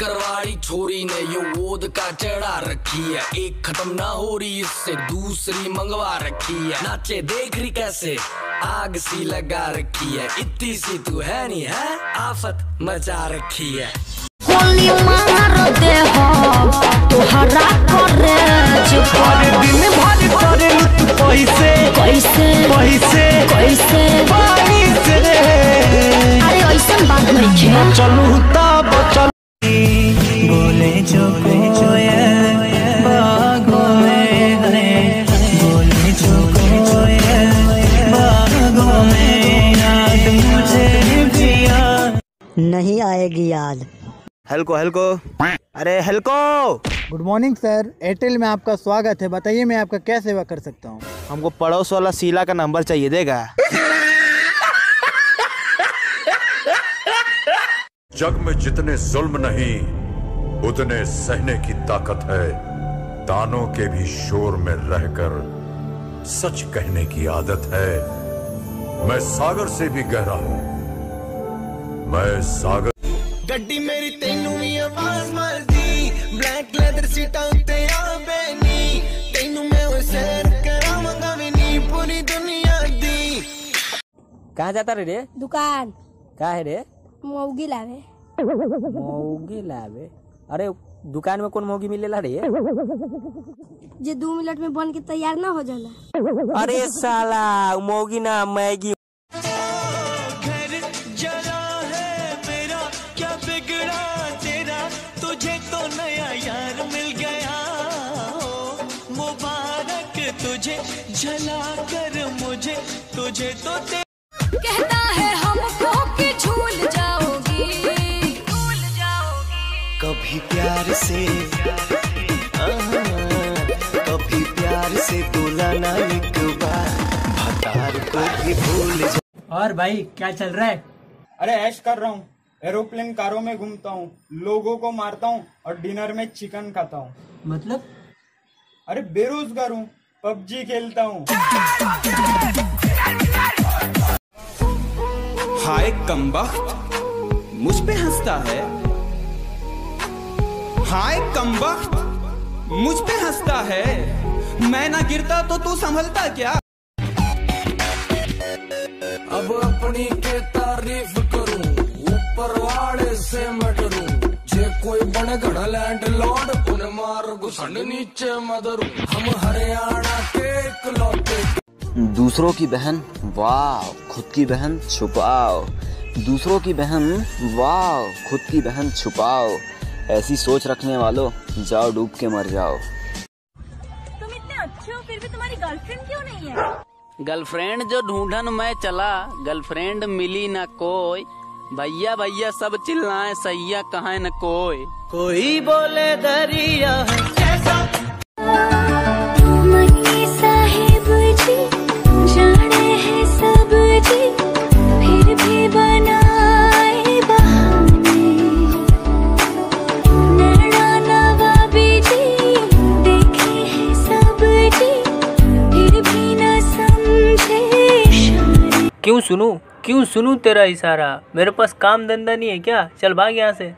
करवाड़ी छोरी ने यो वोद का चढ़ा रखी है। एक खत्म ना हो रही इससे दूसरी मंगवा रखी है। नाचे देख रही कैसे? आग सी लगा रखी है। इतनी सी तू है नहीं है? आफत मचा रखी है। गोली मार दे हो तुहरा करे अरे दिन भर करे तू कैसे कैसे पानी से। अरे ऐसा बात नहीं है। चल नहीं आएगी याद। हल्को हल्को। अरे हल्को! गुड मॉर्निंग सर एयरटेल में आपका स्वागत है। बताइए मैं आपका क्या सेवा कर सकता हूँ? हमको पड़ोस वाला शीला का नंबर चाहिए देगा जग में जितने जुल्म नहीं उतने सहने की ताकत है। तानों के भी शोर में रहकर सच कहने की आदत है। मैं सागर से भी गहरा हूँ। मैं सागर ਗੱਡੀ ਮੇਰੀ ਤੈਨੂੰ ਵੀ ਆਵਾਜ਼ ਮਾਰਦੀ ਬਲੈਕ ਲੈਦਰ ਸੀਟਾਂ ਉੱਤੇ ਆ ਬੈਨੀ ਤੈਨੂੰ ਮੈਂ ਉਹ ਸੈਰ ਕਰਾਵਾਂਗਾ ਵੀ ਨਹੀਂ ਪੂਰੀ ਦੁਨੀਆ ਦੀ कहाँ जाता रे रे दुकान का है रे मौगी लावे मौगी लावे अरे दुकान में कौन मौगी मिलेला रे जे दो मिनट में बन के तैयार ना हो जाला अरे साला मौगी ना मैगी तुझे तो नया यार मिल गया। हो मुबारक तुझे जला कर मुझे तुझे तो ते कहता है हमको कि झूल जाओगी। झूल जाओगी। कभी प्यार से कभी प्यार से बोला ना एक बार। भतार को भी भूल जा और भाई क्या चल रहा है? अरे ऐश कर रहा हूँ। एरोप्लेन कारों में घूमता हूँ लोगों को मारता हूँ और डिनर में चिकन खाता हूँ। मतलब? अरे बेरोजगार हूँ पबजी खेलता हूँ। हाय कमबख्त मुझ पे हंसता है। हाय कमबख्त मुझ पे हंसता है। मैं ना गिरता तो तू संभलता क्या? अब अपनी के तारीफ़ करूँ। ऊपर वाले से मैं डरूं जे कोई बने गढ़ लैंड लॉर्ड उन्हें मार घुसंड नीचे मदरू। हम हरियाणा के इकलौते दूसरों की बहन वाह खुद की बहन छुपाओ। दूसरों की बहन वाह खुद की बहन छुपाओ। ऐसी सोच रखने वालों जाओ डूब के मर जाओ। तुम इतने अच्छे हो फिर भी तुम्हारी गर्लफ्रेंड क्यों नहीं है? गर्लफ्रेंड जो ढूंढन मैं चला गर्लफ्रेंड मिली ना कोई। भैया भैया सब चिल्लाए सैया कहे न कोई? कोई बोले दरिया क्यों सुनूं? क्यों सुनूं तेरा इशारा? मेरे पास काम धंधा नहीं है क्या? चल भाग यहाँ से।